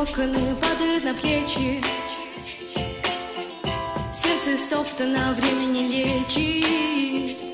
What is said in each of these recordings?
локоны падают на плечи. Сердце стоптано, времени лечит.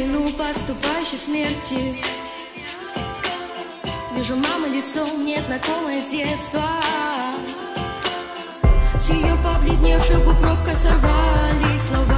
плену поступающей смерти. Вижу мамы лицо мне знакомое с детства. С ее побледневших губ робко сорвались слова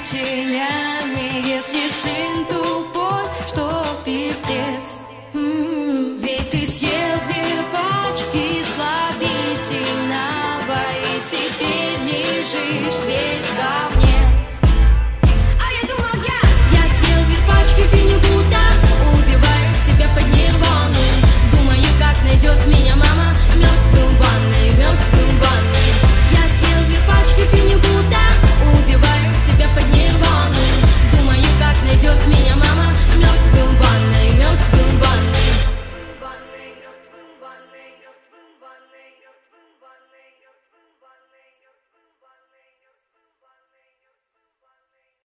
родителями, если сын тупой, что пиздец? М-м, ведь ты съел две пачки слабительного и теперь лежишь весь в